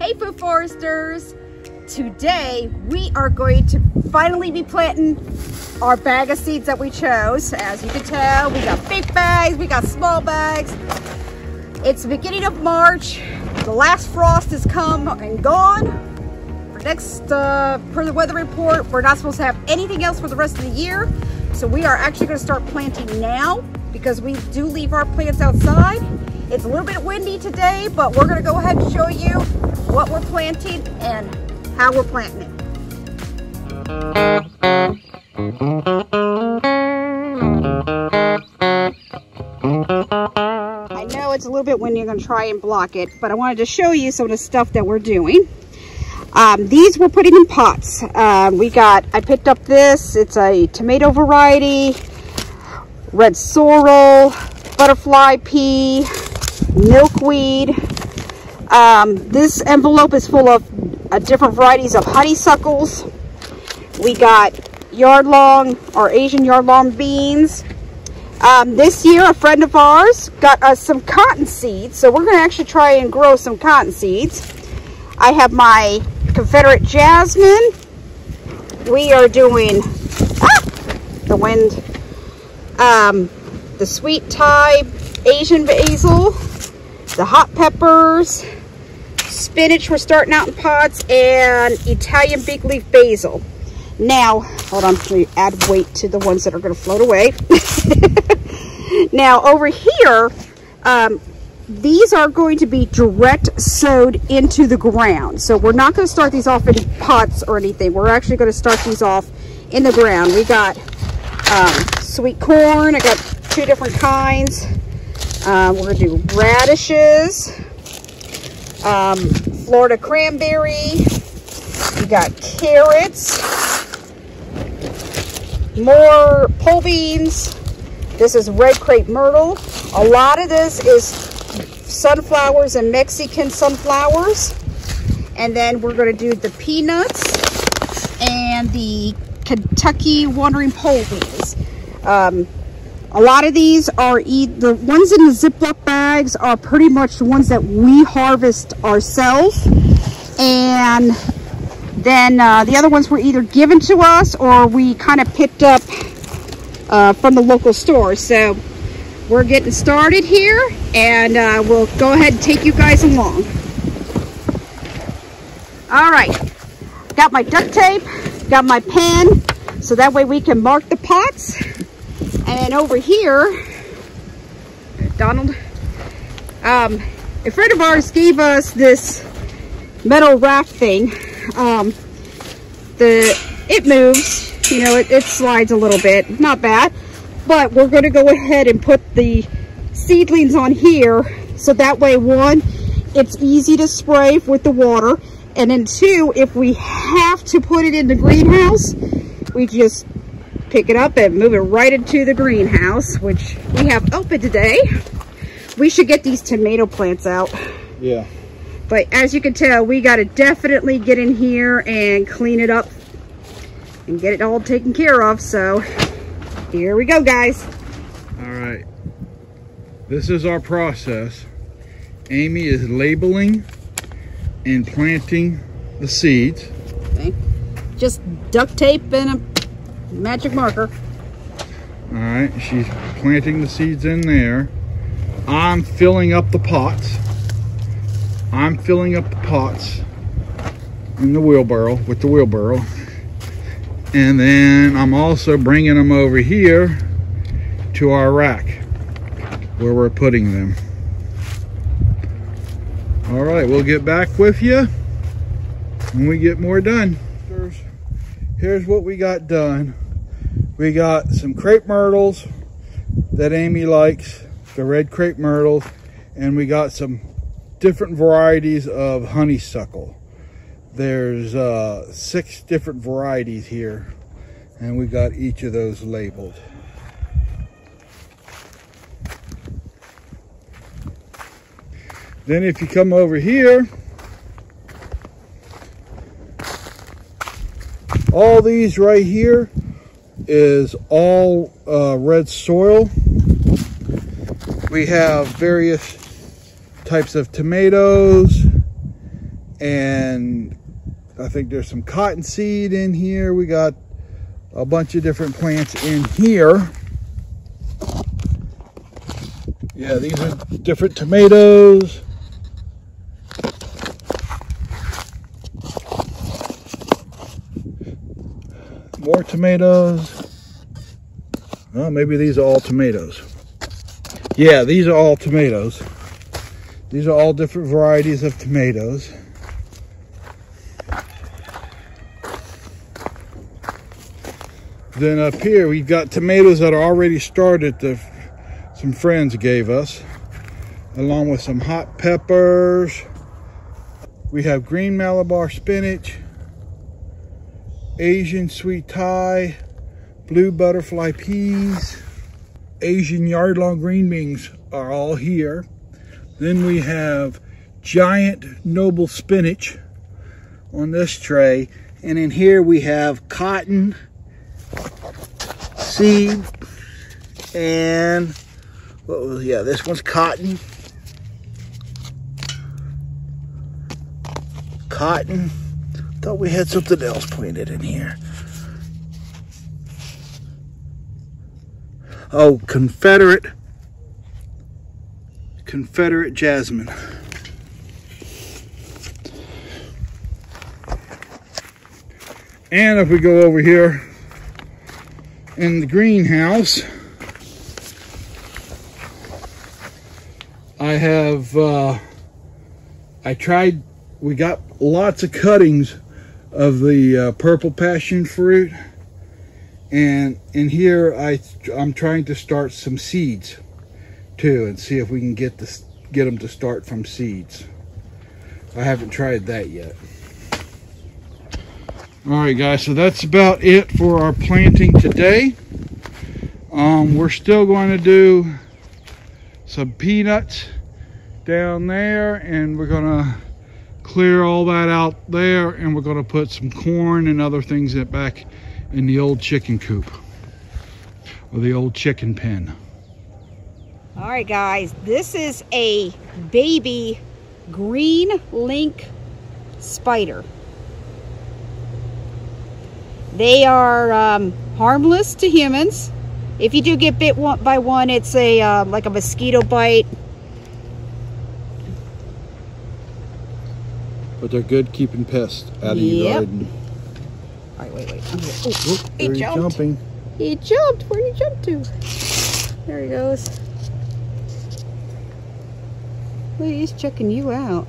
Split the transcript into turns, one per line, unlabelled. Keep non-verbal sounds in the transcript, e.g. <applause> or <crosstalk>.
Hey Food Foresters! Today we are going to finally be planting our bag of seeds that we chose. As you can tell, we got big bags, we got small bags. It's the beginning of March. The last frost has come and gone. For next, uh, per the weather report, we're not supposed to have anything else for the rest of the year. So we are actually going to start planting now because we do leave our plants outside. It's a little bit windy today, but we're to go ahead and show you what we're planting and how we're planting it. I know it's a little bit windy, going to try and block it, but I wanted to show you some of the stuff that we're doing. Um, these we're putting in pots. Um, we got, I picked up this, it's a tomato variety, red sorrel, butterfly pea, milkweed. Um, this envelope is full of uh, different varieties of honeysuckles. We got yard long or Asian yard long beans. Um, this year, a friend of ours got us some cotton seeds. So we're going to actually try and grow some cotton seeds. I have my Confederate jasmine. We are doing ah, the wind, um, the sweet Thai Asian basil, the hot peppers, spinach we're starting out in pots, and Italian big leaf basil. Now, hold on, me add weight to the ones that are going to float away. <laughs> now, over here, um, these are going to be direct sowed into the ground. So we're not going to start these off in pots or anything. We're actually going to start these off in the ground. We got um, sweet corn. I got two different kinds. Um, we're going to do radishes, um, Florida cranberry. We got carrots, more pole beans. This is red crepe myrtle. A lot of this is sunflowers and Mexican sunflowers. And then we're going to do the peanuts and the Kentucky Wonder pole beans. Um, a lot of these are the ones in the Ziploc bags are pretty much the ones that we harvest ourselves. And then uh, the other ones were either given to us or we kind of picked up uh, from the local store. So we're getting started here and uh, we'll go ahead and take you guys along. All right, got my duct tape, got my pen, so that way we can mark the pots. And over here, Donald, um, a friend of ours gave us this metal rack thing. Um, the It moves, you know, it, it slides a little bit, not bad. But we're gonna go ahead and put the seedlings on here so that way, one, it's easy to spray with the water. And then two, if we have to put it in the greenhouse, we just pick it up and move it right into the greenhouse, which we have open today. We should get these tomato plants out.
Yeah.
But as you can tell, we got to definitely get in here and clean it up and get it all taken care of. So here we go, guys.
All right. This is our process. Amy is labeling and planting the seeds.
Okay. Just duct tape and a magic marker.
All right, she's planting the seeds in there. I'm filling up the pots. I'm filling up the pots in the wheelbarrow, with the wheelbarrow. And then I'm also bringing them over here to our rack where we're putting them. All right, we'll get back with you when we get more done here's what we got done. We got some crepe myrtles that Amy likes, the red crepe myrtles, and we got some different varieties of honeysuckle. There's uh, six different varieties here, and we got each of those labeled. Then if you come over here, all these right here is all uh, red sorrel. We have various types of tomatoes and I think there's some cottonseed in here. We got a bunch of different plants in here. Yeah, these are different tomatoes. More tomatoes. Well, maybe these are all tomatoes. Yeah, these are all tomatoes. These are all different varieties of tomatoes. Then up here, we've got tomatoes that are already started that some friends gave us, along with some hot peppers. We have green Malabar spinach, Asian sweet Thai, blue butterfly peas, Asian yard-long green beans are all here. Then we have giant noble spinach on this tray. And in here we have cotton, seed, and was, yeah, this one's cotton. Cotton. Thought we had something else planted in here. Oh, Confederate. Confederate jasmine. And if we go over here in the greenhouse, I have, uh, I tried, we got lots of cuttings of the uh, purple passion fruit. And in here, I, I'm trying to start some seeds too and see if we can get this, get them to start from seeds. I haven't tried that yet. All right, guys, so that's about it for our planting today. Um, we're still going to do some peanuts down there, and we're going to clear all that out there, and we're going to put some corn and other things that back in the old chicken coop or the old chicken pen.
All right, guys, this is a baby green lynx spider. They are um, harmless to humans. If you do get bit one, by one, it's a uh, like a mosquito bite.
But they're good keeping pests out of your garden.
All right, wait, wait. Oh,
he jumped. jumping.
He jumped. Where did he jump to? There he goes. Look, he's checking you out.